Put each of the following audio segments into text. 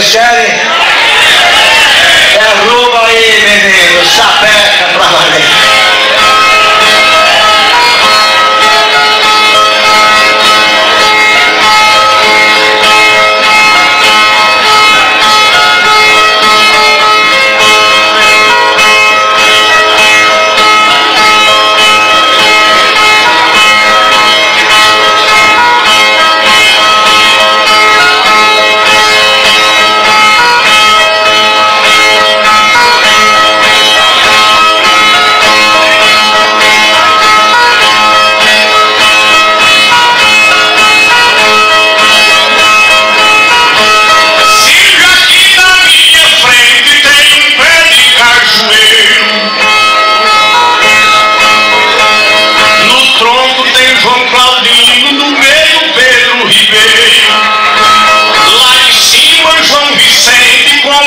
estilo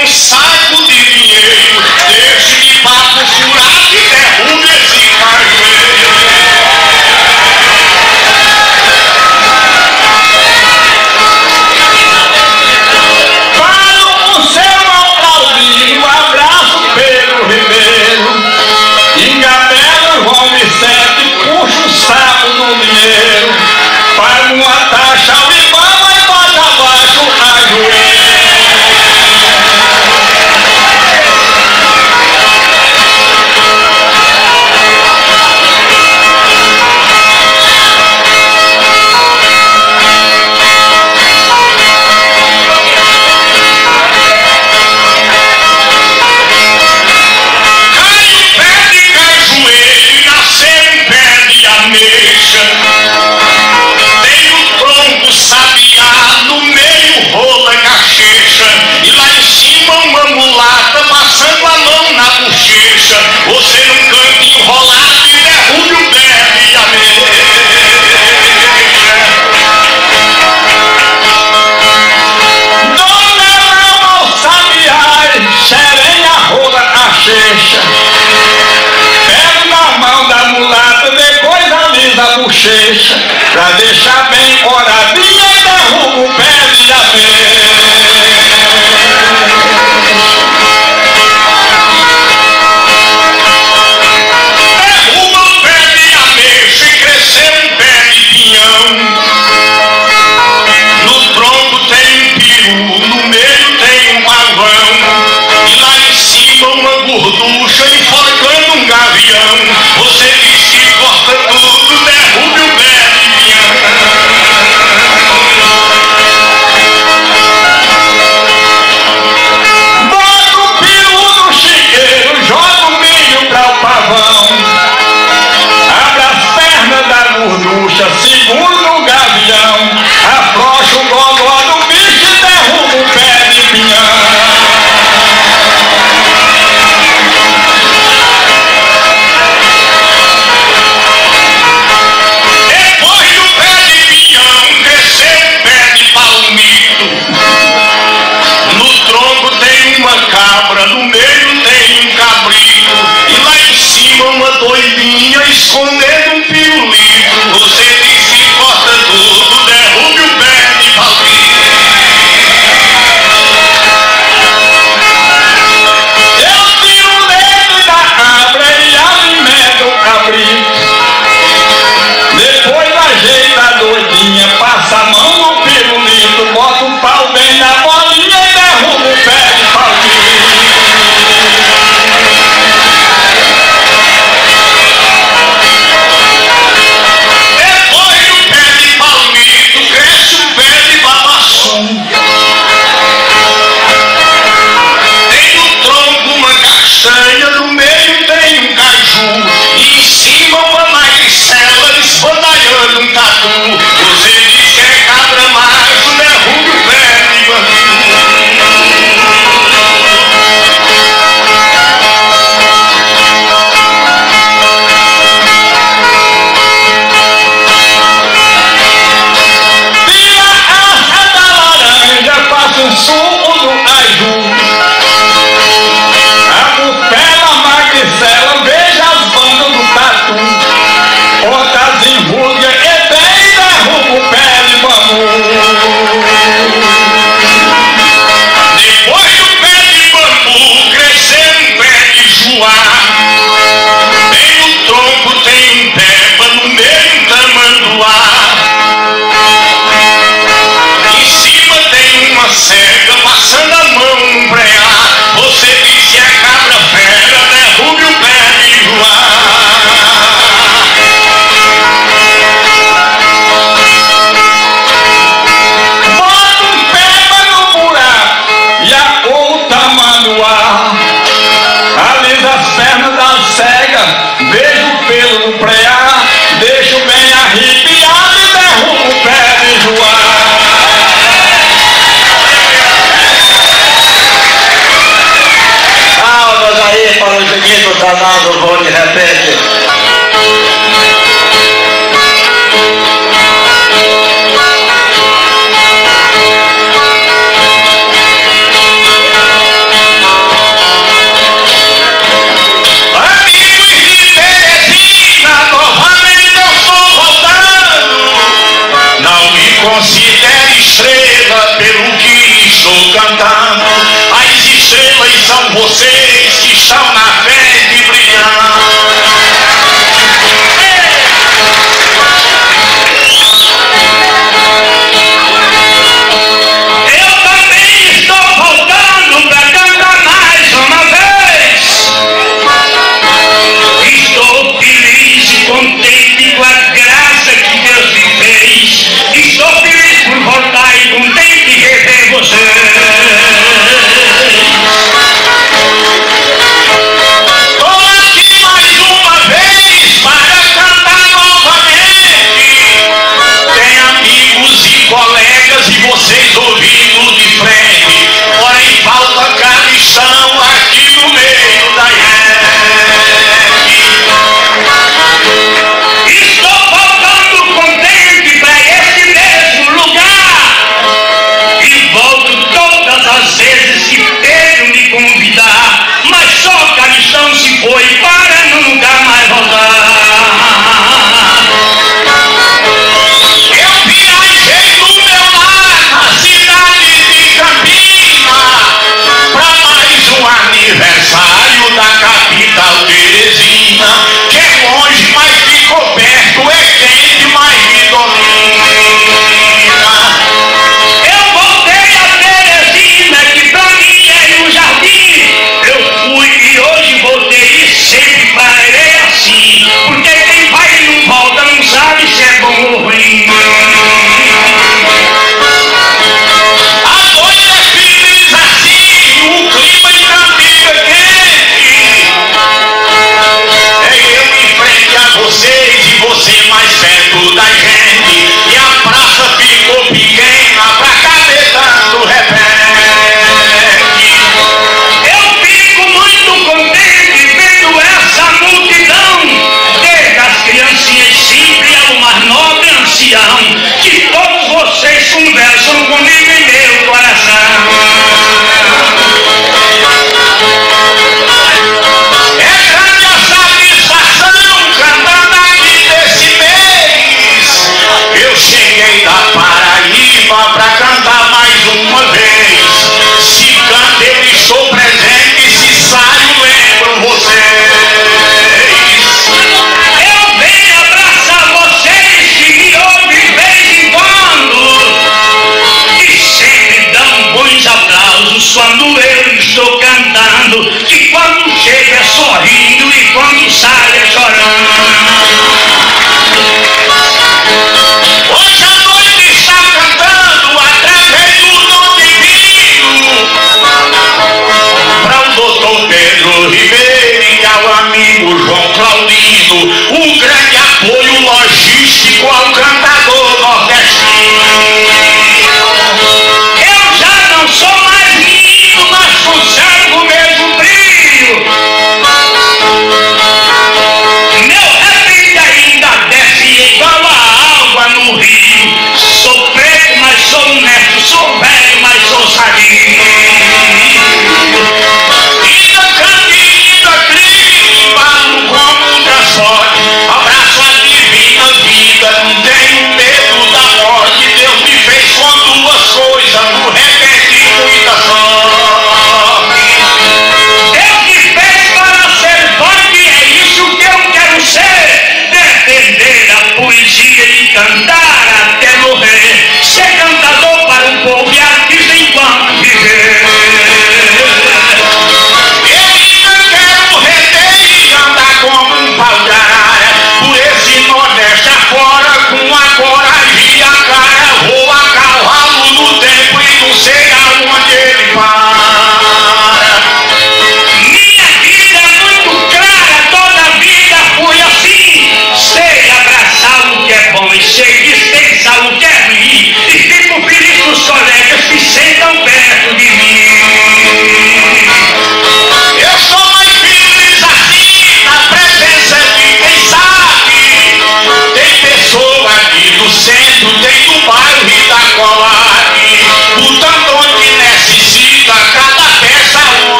Christ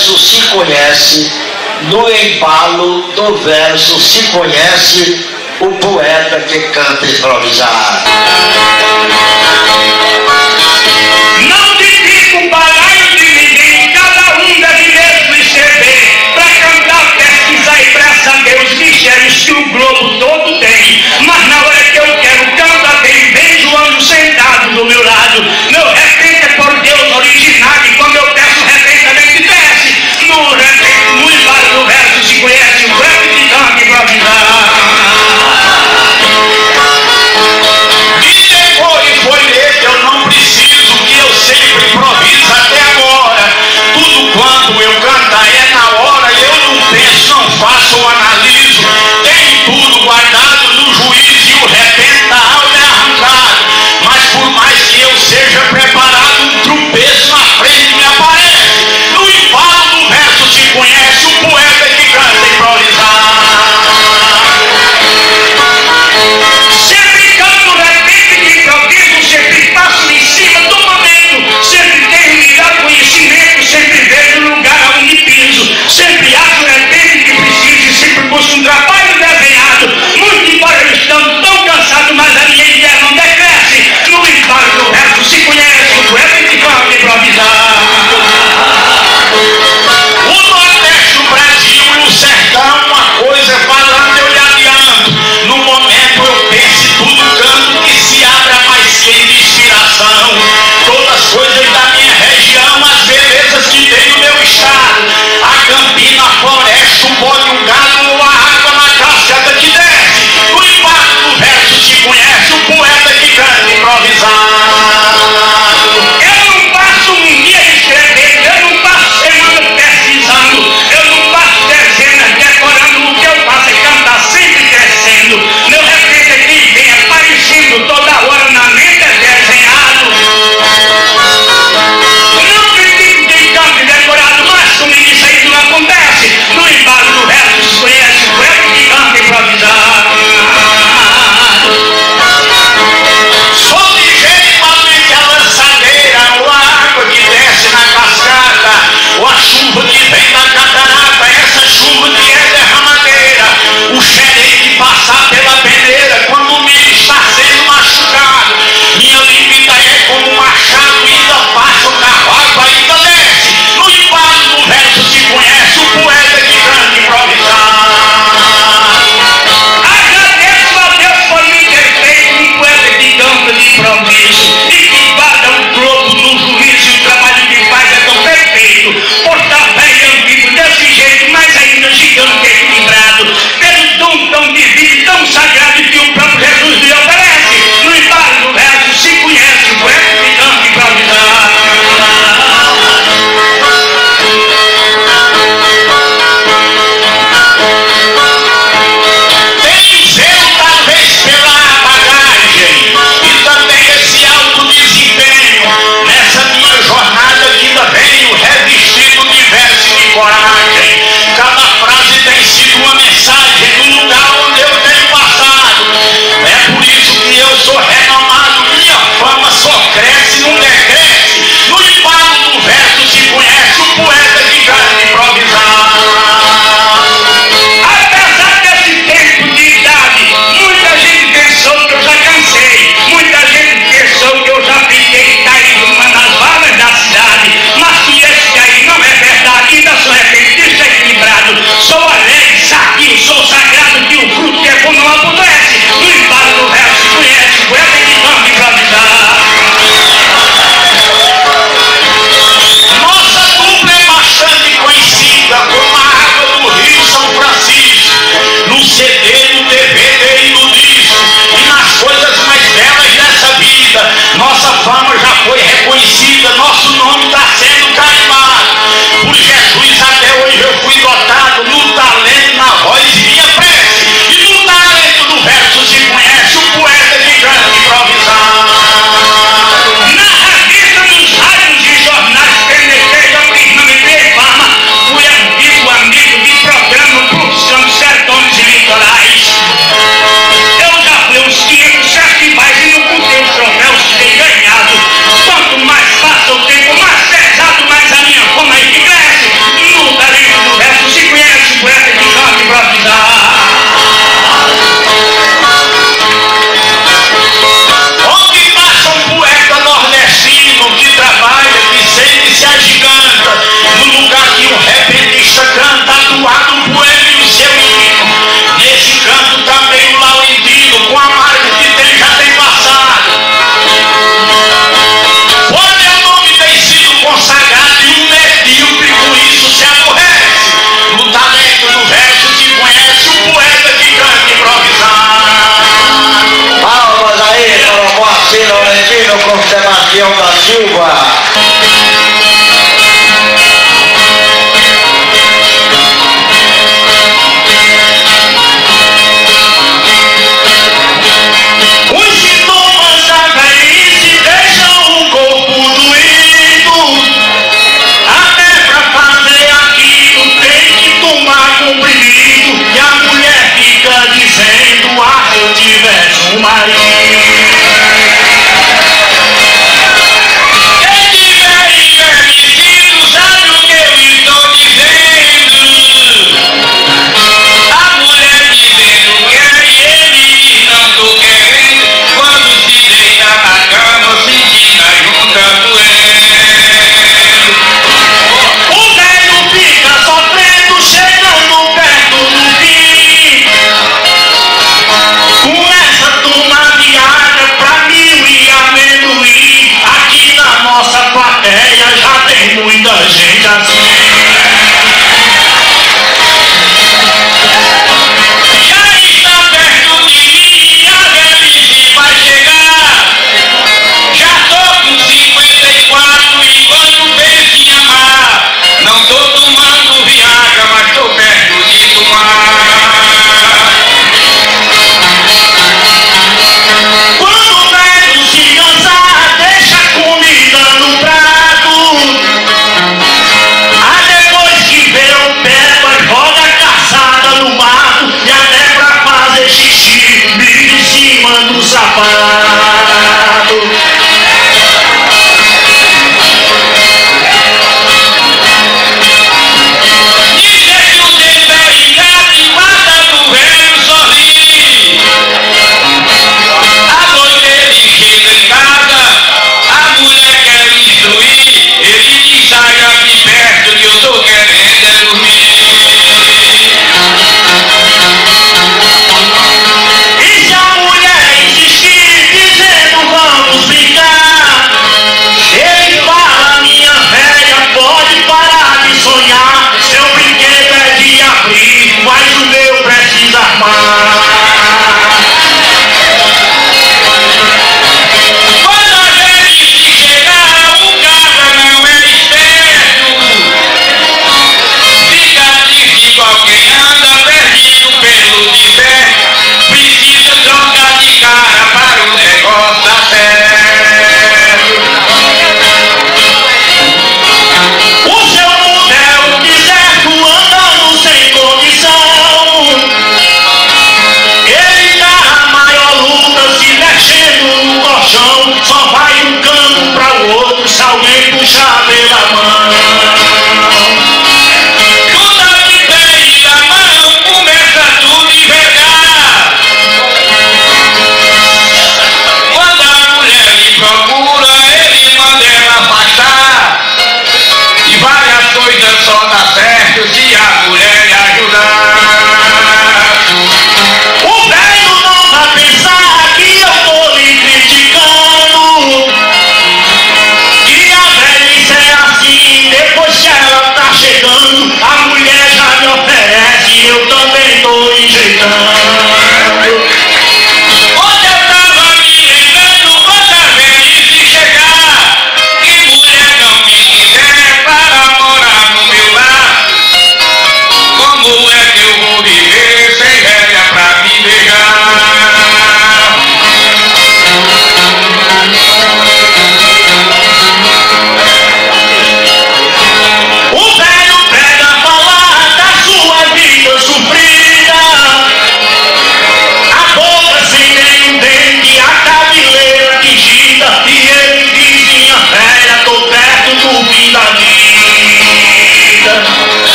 verso se conhece, no embalo do verso se conhece o poeta que canta improvisado.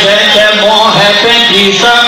Jai Jai Mohan Pengisa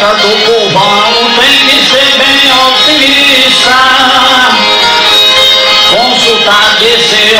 festa do povão tem que ser bem otimista, consultar, dizer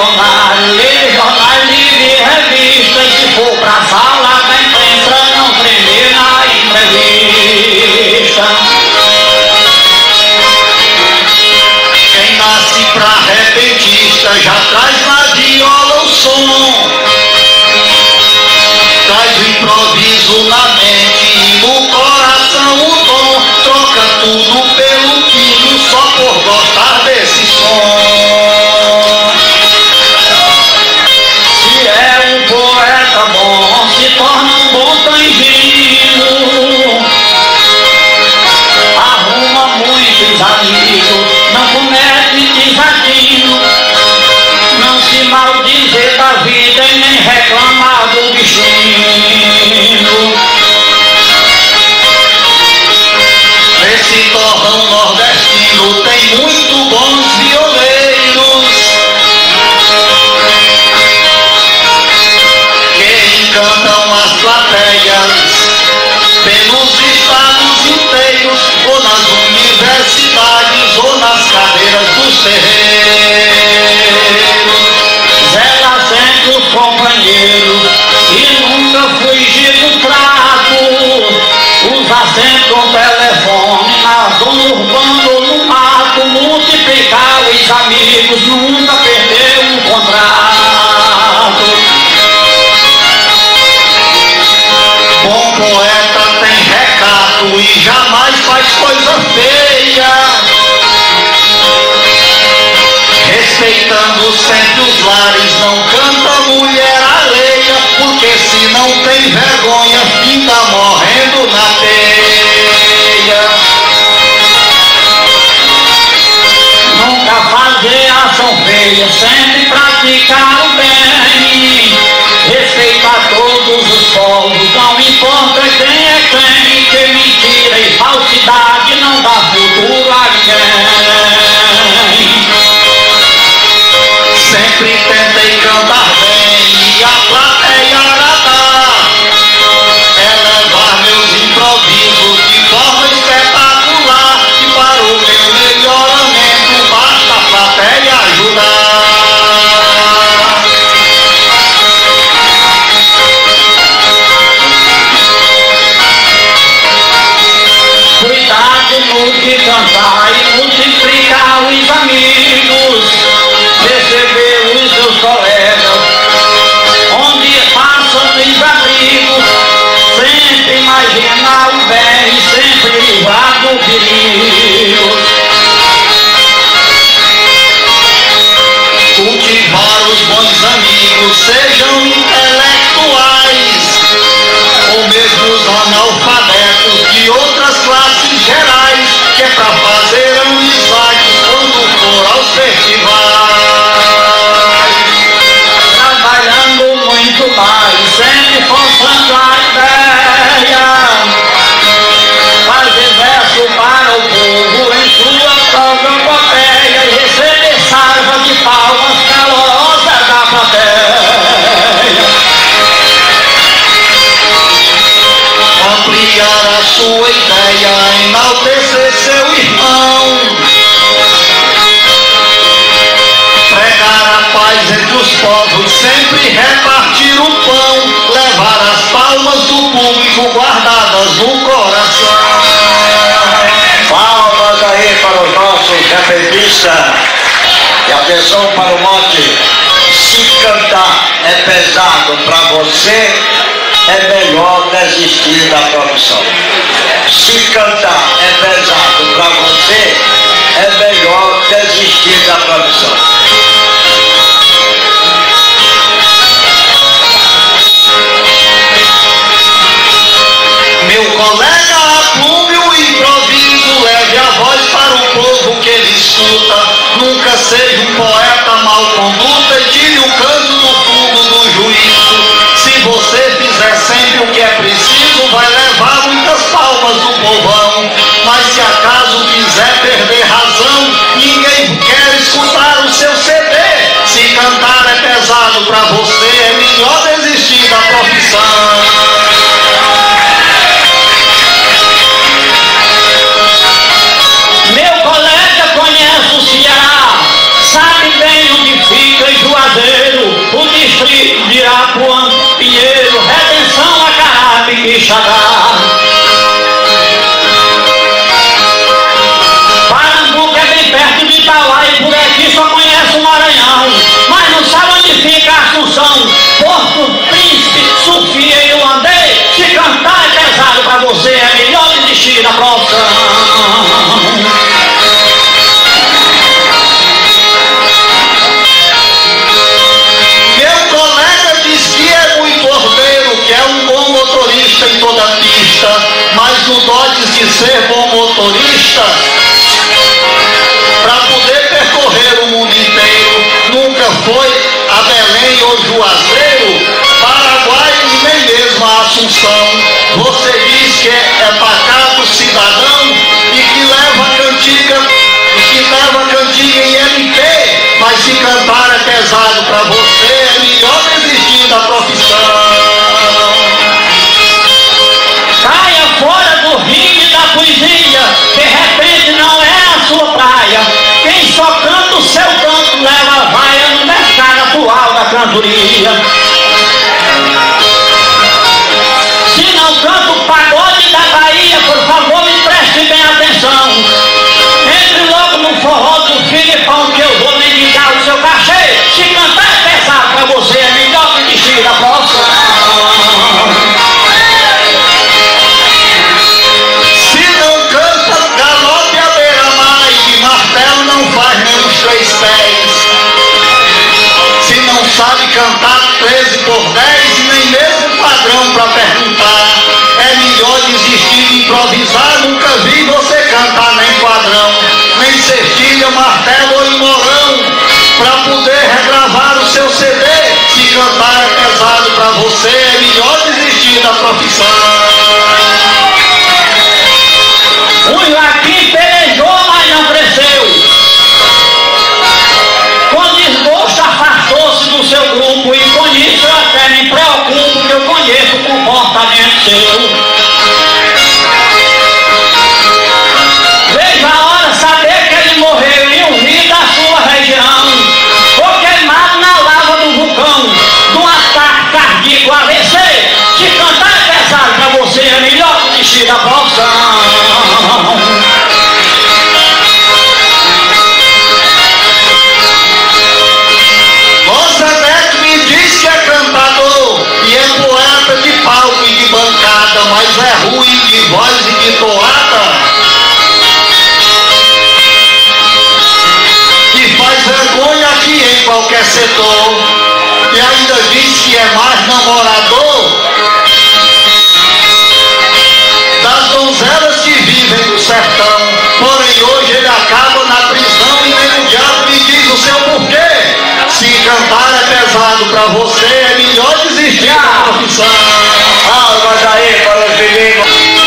Africa. Guardadas no coração. Palmas aí para os nossos repentistas. E atenção para o mote. Se cantar é pesado para você, é melhor desistir da profissão. Se cantar é pesado para você, é melhor desistir da profissão. Meu colega aplume o improviso, leve a voz para o povo que ele escuta. Nunca seja um poeta mal conduta tire o canto do fundo do juízo. Se você fizer sempre o que é preciso, vai levar muitas palmas do povão. Mas se acaso quiser perder razão, ninguém quer escutar o seu CD. Se cantar é pesado pra você, é melhor desistir da profissão. Conhece o Ceará, sabe bem onde fica em Juazeiro, o distrito de Irapuã, Pinheiro, Redenção, Acarabe e Quixadá. Parambuco é bem perto de Itauá e por aqui só conhece o Maranhão, mas não sabe onde fica Assunção, Porto Príncipe, Sofia e Luandê. Se cantar é pesado pra você, é melhor desistir da profissão. Mas no dotes de ser bom motorista, para poder percorrer o mundo inteiro, nunca foi a Belém ou Juazeiro, Paraguai e nem mesmo a Assunção. Você diz que é, é pacato cidadão e que leva cantiga, e que leva cantiga em MP, mas se cantar é pesado para você, é melhor desistir da profissão. De repente não é a sua praia. Quem só canta o seu canto leva vaia no mercado atual da cantoria. Se não canta o pagode da Bahia, por favor me preste bem atenção. Entre logo no forró do Filipão seu CD. Se cantar é pesado para você, é melhor desistir da profissão. O Joaquim pelejou, mas não cresceu. Com desgosto afastou-se do seu grupo e com isso eu até me preocupo que eu conheço o comportamento seu. vira porção. Você Neto me diz que é cantador e é poeta de palco e de bancada, mas é ruim de voz e de toada. Que faz vergonha aqui em qualquer setor e ainda diz que é mais namorador. elas que vivem no sertão, porém hoje ele acaba na prisão e vem o diabo e diz o seu porquê. Se cantar é pesado para você, é melhor desistir da profissão. Almas aí para os meninos.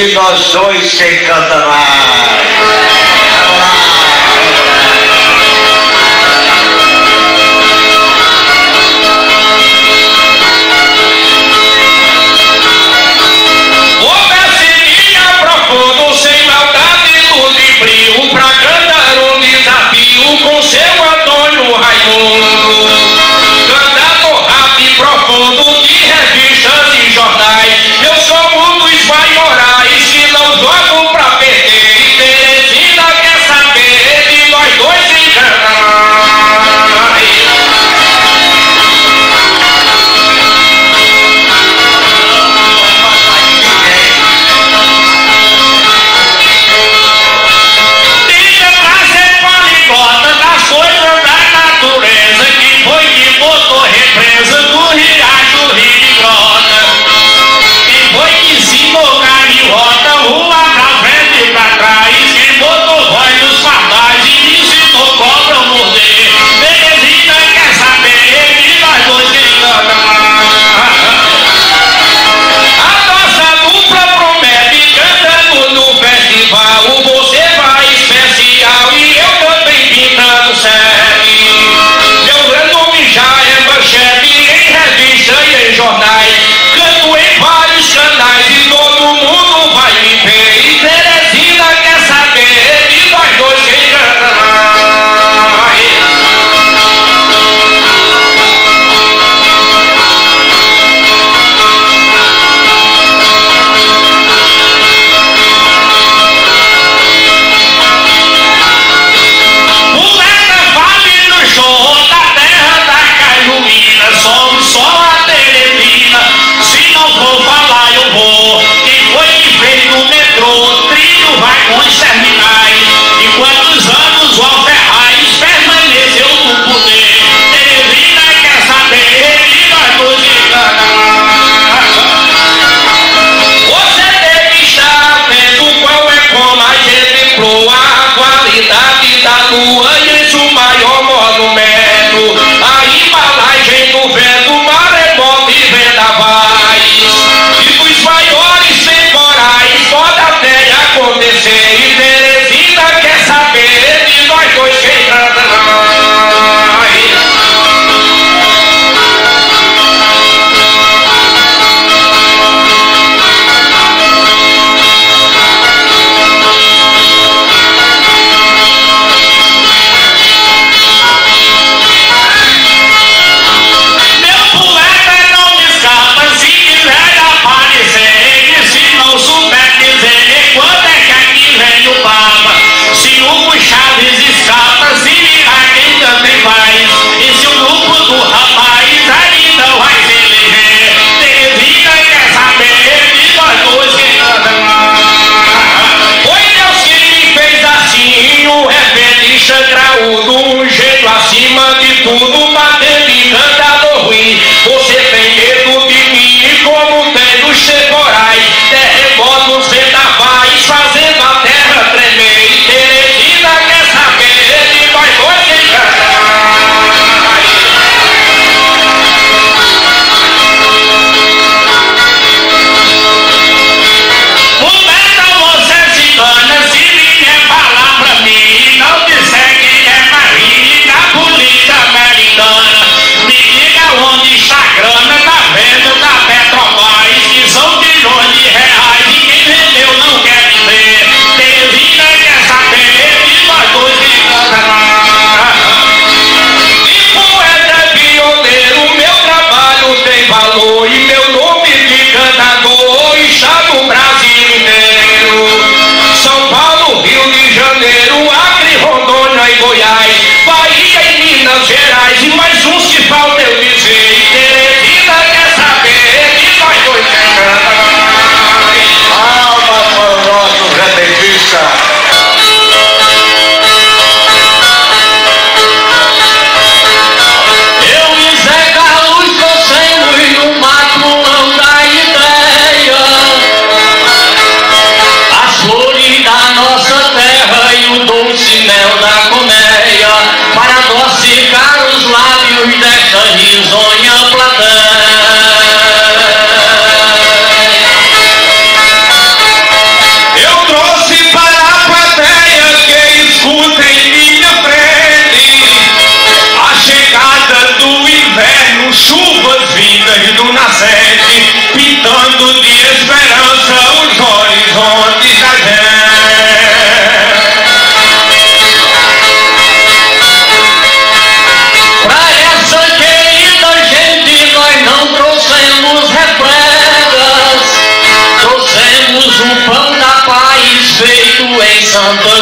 Que nós dois quem canta something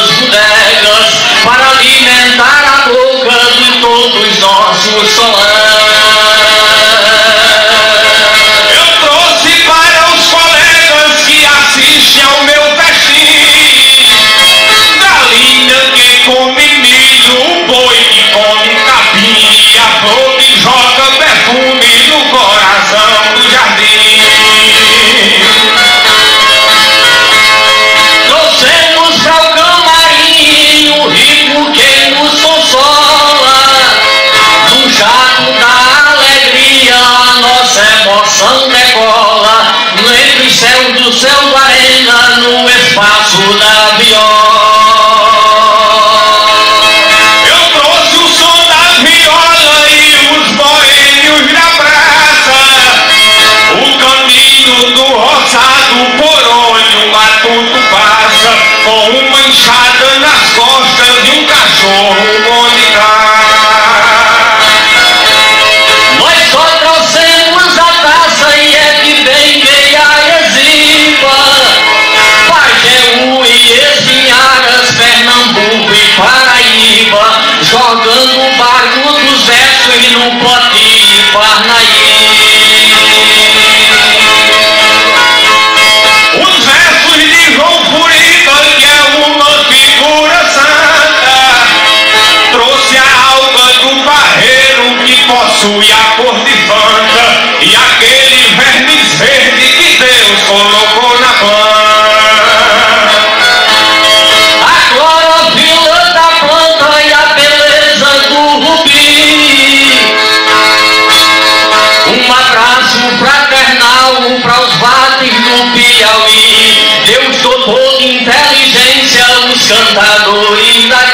Deus dotou de inteligência os cantadores daqui.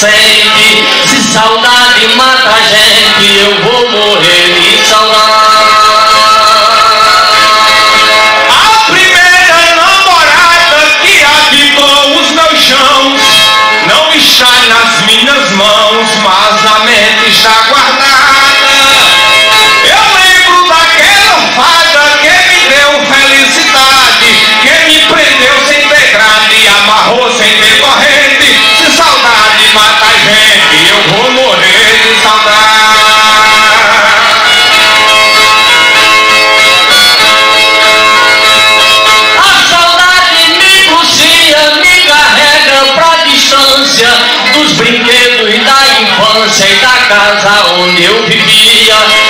sente, se sauda. sei da casa onde eu vivia.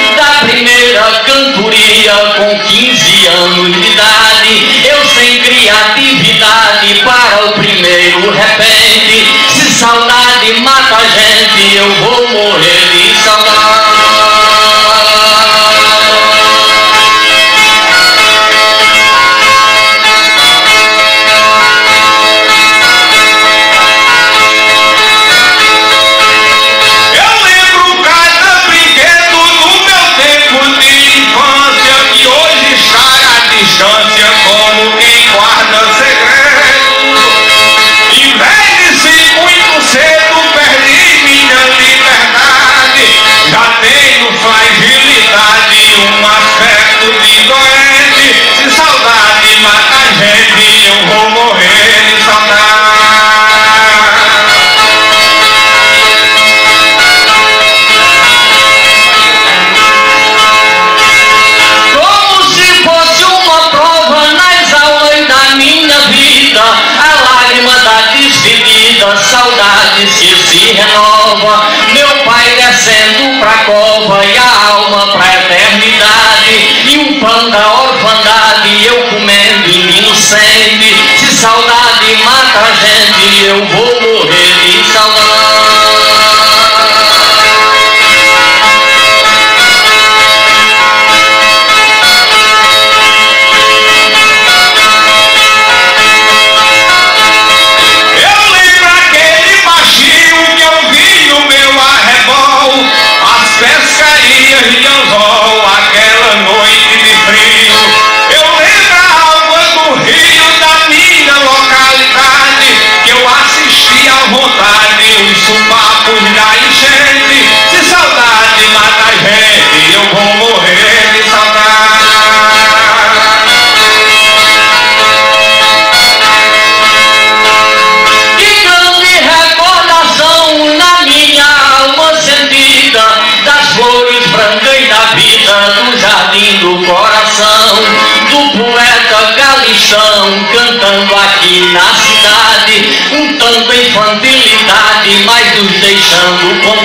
estão cantando aqui na cidade Um tanto infantilidade, mas nos deixando com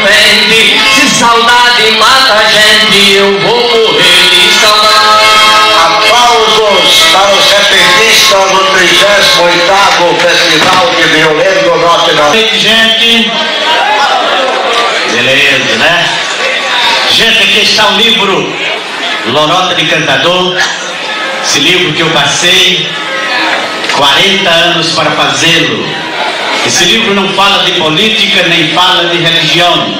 Se saudade mata a gente, eu vou morrer de saudade Aplausos para os repentistas do 38º Festival de Violino do Norte da... Gente! Beleza, né? Gente, aqui está o livro Lorota de Cantador esse livro que eu passei 40 anos para fazê-lo. Esse livro não fala de política, nem fala de religião.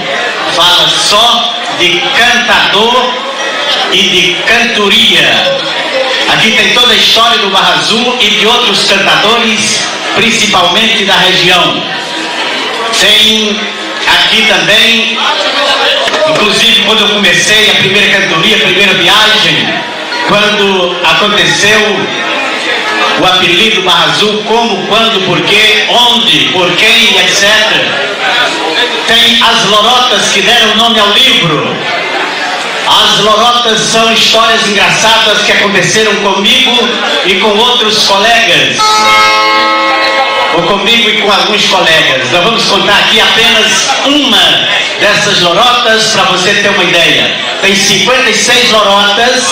Fala só de cantador e de cantoria. Aqui tem toda a história do Barra Azul e de outros cantadores, principalmente da região. Tem aqui também, inclusive quando eu comecei a primeira cantoria, a primeira viagem, quando aconteceu o apelido Barra Azul, como, quando, porquê, onde, por quem, etc. Tem as lorotas que deram nome ao livro. As lorotas são histórias engraçadas que aconteceram comigo e com outros colegas. Ou comigo e com alguns colegas. Nós vamos contar aqui apenas uma dessas lorotas para você ter uma ideia. Tem 56 lorotas,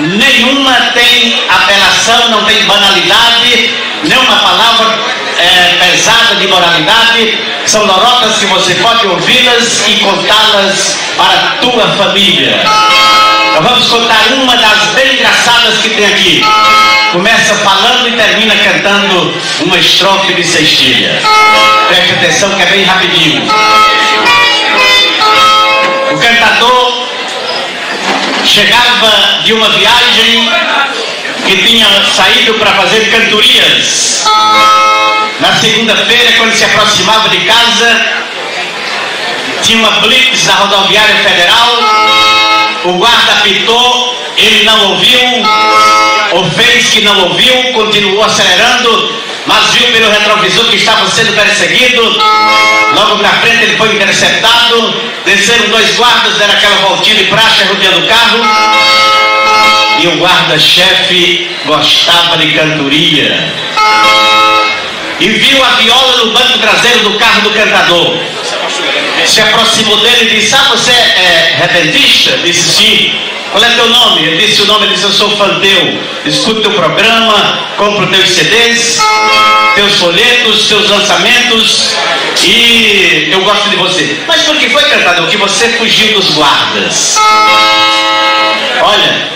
nenhuma tem apelação, não tem banalidade, nenhuma palavra é, pesada de moralidade. São lorotas que você pode ouvi-las e contá-las para a tua família. Nós vamos contar uma das bem engraçadas que tem aqui. Começa falando e termina cantando uma estrofe de sextilha. Preste atenção que é bem rapidinho. O cantador chegava de uma viagem que tinha saído para fazer cantorias. Na segunda-feira, quando se aproximava de casa, tinha uma blitz da rodoviária federal. O guarda apitou, ele não ouviu, ou fez que não ouviu, continuou acelerando, mas viu pelo retrovisor que estava sendo perseguido. Logo na frente ele foi interceptado. Desceram dois guardas, deram aquela voltinha de praxe rodeando o carro. E o guarda-chefe gostava de cantoria. E viu a viola no banco traseiro do carro do cantador. Se aproximou dele e disse: Ah, você é repentista? Disse sim. Qual é teu nome? Ele disse o nome, ele disse, eu sou fã teu. Escuto teu programa, compro teus CDs, teus folhetos, teus lançamentos e eu gosto de você. Mas por que foi, cantador, que você fugiu dos guardas? Olha,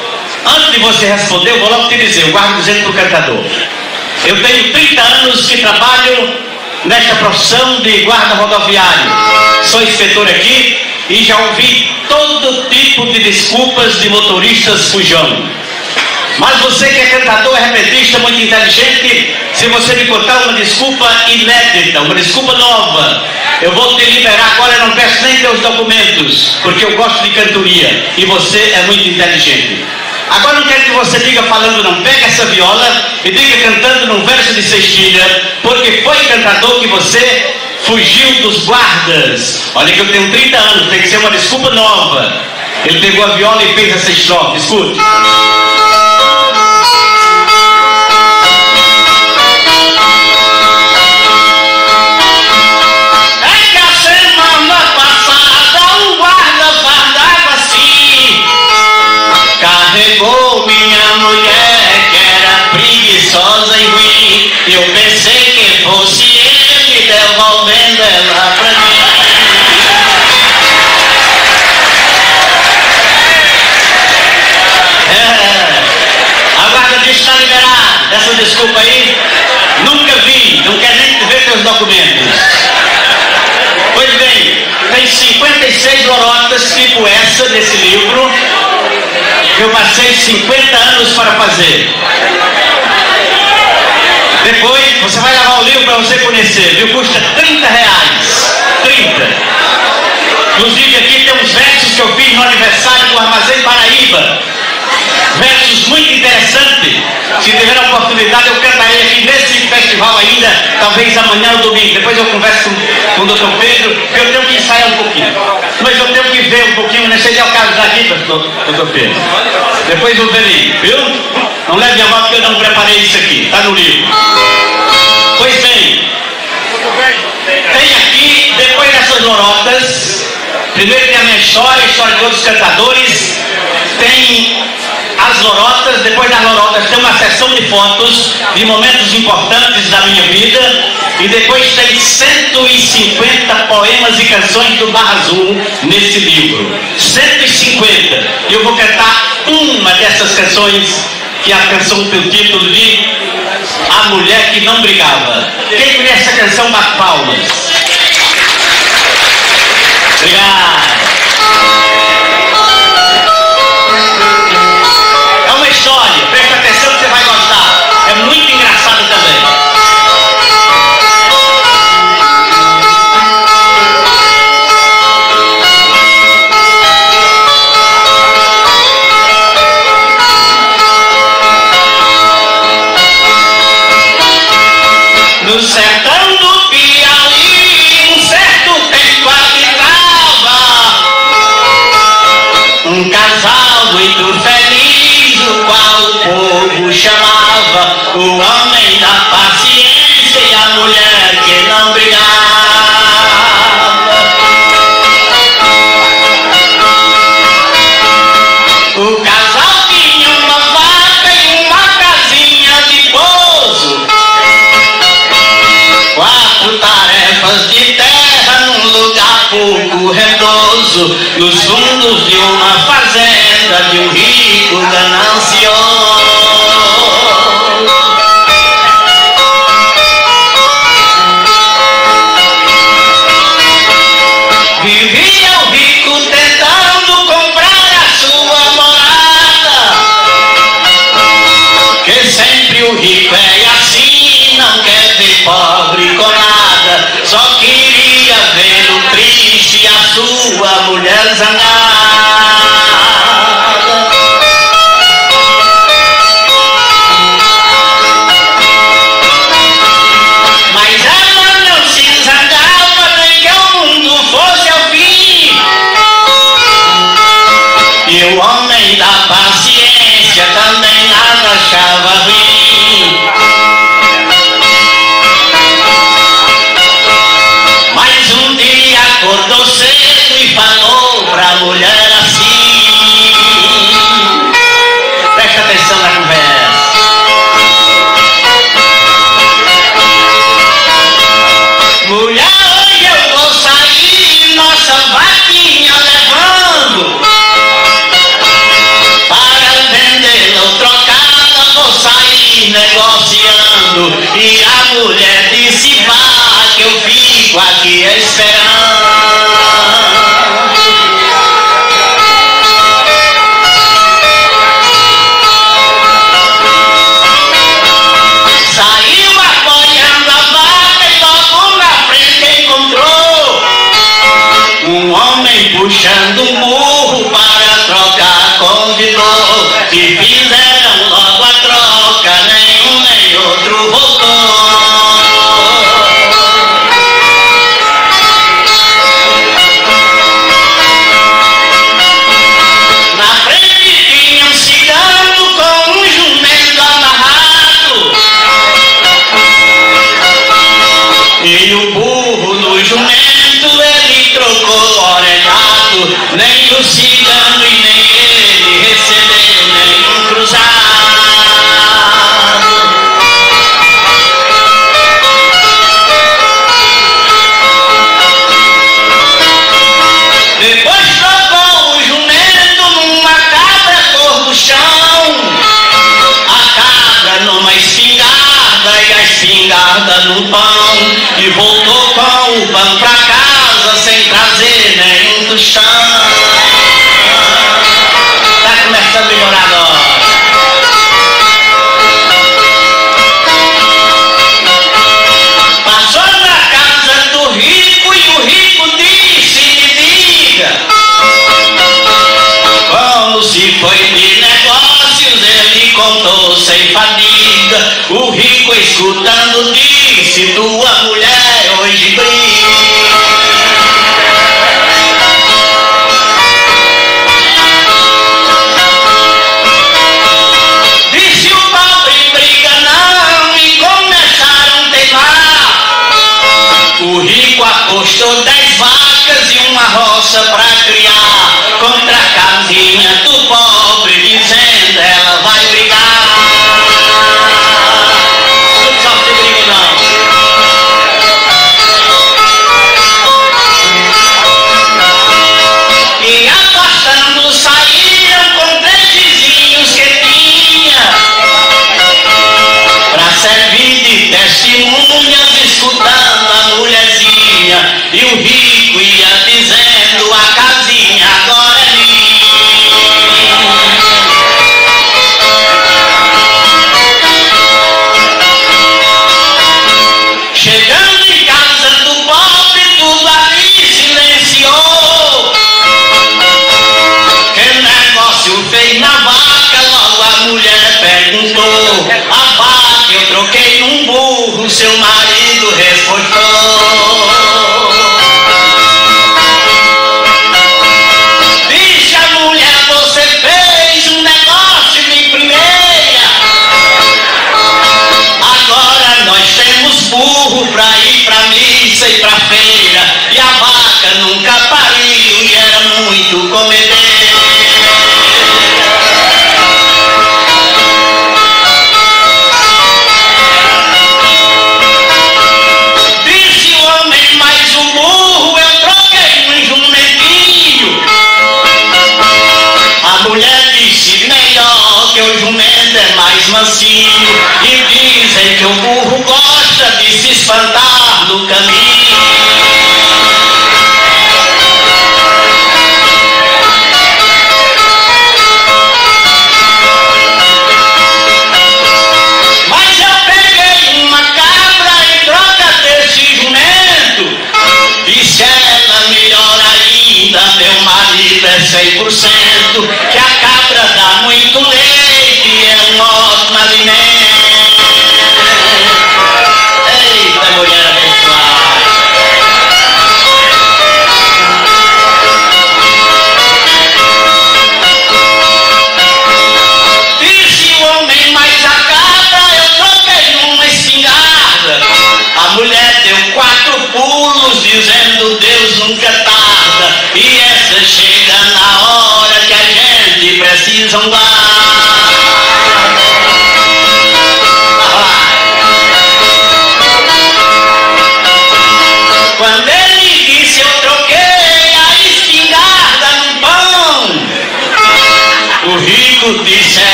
antes de você responder, eu vou logo te dizer, o guarda dizendo para o cantador. Eu tenho 30 anos que trabalho nesta profissão de guarda rodoviário. Sou inspetor aqui e já ouvi todo tipo de desculpas de motoristas fujão. Mas você que é cantador, repetista, muito inteligente, se você me contar uma desculpa inédita, uma desculpa nova, eu vou te liberar agora, eu não peço nem teus documentos, porque eu gosto de cantoria e você é muito inteligente. Agora não quero que você diga falando, não. Pega essa viola e diga cantando num verso de sextilha, porque foi cantador que você fugiu dos guardas. Olha que eu tenho 30 anos, tem que ser uma desculpa nova. Ele pegou a viola e fez essa estrofe. Escute. É assim Carregou minha mulher que era preguiçosa e ruim. Eu pensei que fosse ele devolvendo ela pra mim. É, a guarda disse está liberado. Essa desculpa aí, nunca vi, não quer nem ver teus documentos. Pois bem, tem 56 lorotas tipo essa desse livro que eu passei 50 anos para fazer. Depois você vai levar o livro para você conhecer, viu? Custa 30 reais. 30. Inclusive aqui tem uns versos que eu fiz no aniversário do Armazém Paraíba. Versos muito interessantes. Se tiver a oportunidade, eu cantarei aqui nesse festival ainda, talvez amanhã ou domingo. Depois eu converso com, o doutor Pedro, porque eu tenho que ensaiar um pouquinho. Mas eu tenho que ver um pouquinho, não sei se é o caso daqui, doutor Pedro. Depois eu verei, viu? Não leve a mão porque eu não preparei isso aqui, está no livro. Pois bem, tem aqui, depois dessas lorotas, primeiro tem a minha história, a história de outros cantadores, tem as lorotas, depois das lorotas tem uma sessão de fotos de momentos importantes da minha vida e depois tem 150 poemas e canções do Barra Azul nesse livro. 150. E eu vou cantar uma dessas canções, que é a canção tem o título de A Mulher que Não Brigava. Quem conhece essa canção, bate palmas. Obrigado. Homem da paciência e a mulher que não brigava. O casal tinha uma vaca e uma casinha de pouso. Quatro tarefas de terra num lugar pouco rendoso, nos fundos de uma fazenda de um rico ganancioso. A sua mulher o cigano e nem ele recebeu nenhum cruzado. Depois trocou o jumento numa cabra cor do chão. A cabra numa espingarda e a espingarda no pão. E voltou com o pão pra casa sem trazer nenhum tostão. Tá contou sem fadiga. O rico escutando disse, tua mulher hoje briga. O rico apostou dez vacas e uma roça pra criar contra a casinha do pobre, dizendo ela vai brigar. Não só se briga não. E apostando saíram com três vizinhos que tinha Pra servir de testemunhas escutando a mulherzinha E o rico ia dizendo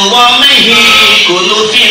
mulher do homem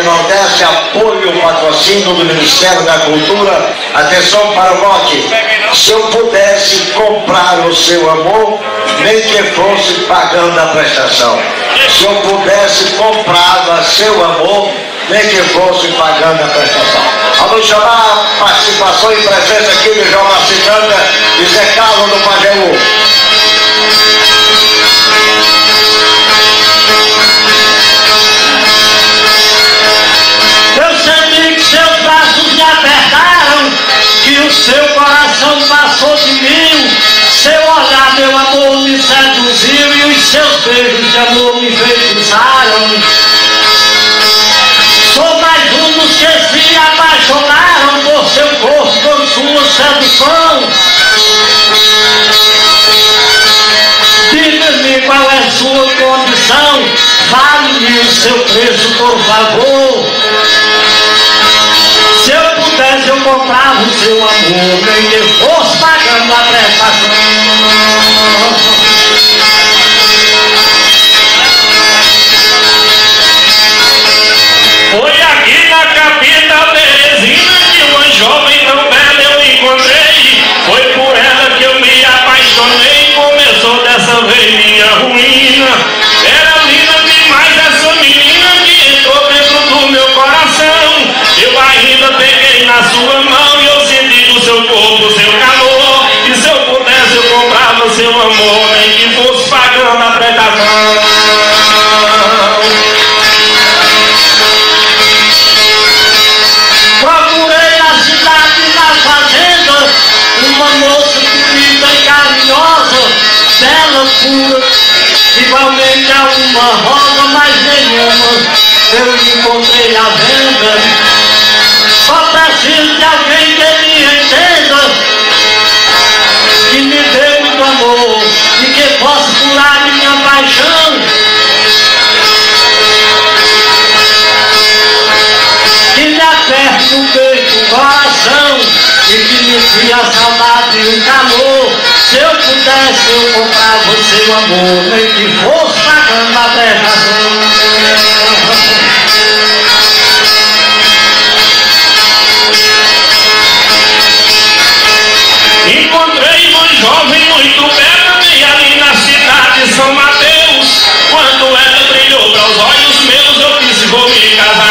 E Nordeste, apoio patrocínio do Ministério da Cultura. Atenção para o mote. Se eu pudesse comprar o seu amor, nem que fosse pagando a prestação. Se eu pudesse comprar seu amor, nem que fosse pagando a prestação. Vamos chamar a participação e presença aqui de João Macitanga e Zé Carlos do Pajeú. Seus beijos de amor me feitiçaram. Sou mais um dos que se apaixonaram por seu corpo, por sua sedução. Diga-me qual é sua condição, fale-me o seu preço, por favor. Se eu pudesse, eu comprava o seu amor, nem que fosse pagando a prestação. Ainda peguei na sua mão e eu senti no seu corpo seu calor. E se eu pudesse eu comprava seu amor, nem que fosse pagando a prestação. Procurei na cidade nas fazendas uma moça bonita e carinhosa, bela, pura, igualmente a uma rosa, mas nenhuma eu encontrei à venda. Só preciso de alguém que me entenda, que me dê muito amor e que possa curar minha paixão. que me aperte no peito o coração e que me tire a saudade e o calor. Se eu pudesse, eu comprava o seu amor, nem que fosse pagando a prestação. Encontrei uma jovem muito bela bem ali na cidade de São Mateus. Quando ela brilhou para os olhos meus, eu disse vou me casar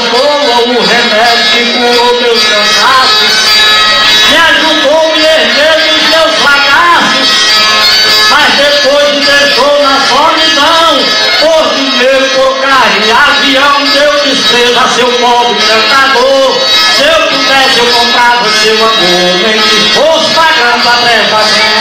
boa, o remédio que curou meus cansaços, me ajudou me erguer dos meus fracassos, mas depois me deixou na solidão, por dinheiro, por carro e avião, deu desprezo a seu pobre cantador. Se eu pudesse, eu comprava seu amor, nem que fosse pagando a prestação.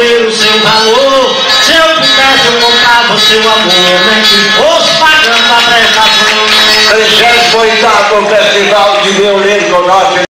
O seu valor. Se eu pudesse, eu comprava o seu amor, nem que fosse pagando a prestação. 38 Festival de Violino